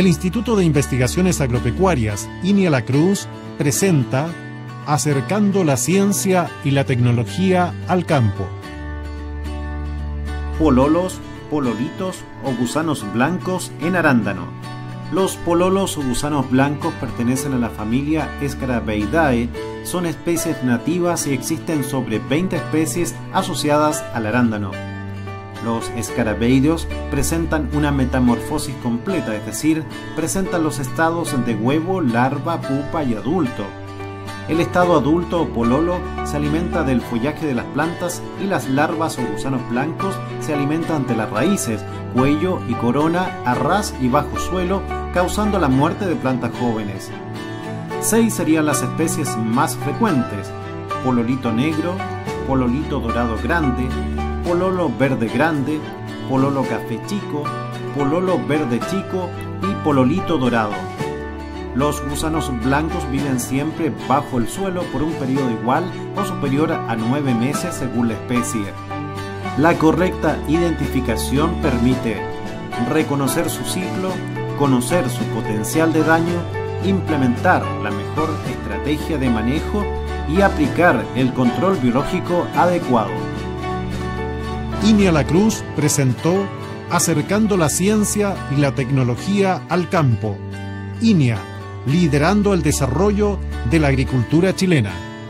El Instituto de Investigaciones Agropecuarias, INIA La Cruz, presenta Acercando la ciencia y la tecnología al campo. Pololos, pololitos o gusanos blancos en arándano. Los pololos o gusanos blancos pertenecen a la familia Scarabeidae, son especies nativas y existen sobre 20 especies asociadas al arándano. Los escarabeidos presentan una metamorfosis completa, es decir, presentan los estados de huevo, larva, pupa y adulto. El estado adulto o pololo se alimenta del follaje de las plantas y las larvas o gusanos blancos se alimentan de las raíces, cuello y corona a ras y bajo suelo, causando la muerte de plantas jóvenes. Seis serían las especies más frecuentes: pololito negro, pololito dorado grande, pololo verde grande, pololo café chico, pololo verde chico y pololito dorado. Los gusanos blancos viven siempre bajo el suelo por un periodo igual o superior a nueve meses según la especie. La correcta identificación permite reconocer su ciclo, conocer su potencial de daño, implementar la mejor estrategia de manejo y aplicar el control biológico adecuado. INIA La Cruz presentó Acercando la ciencia y la tecnología al campo. INIA, liderando el desarrollo de la agricultura chilena.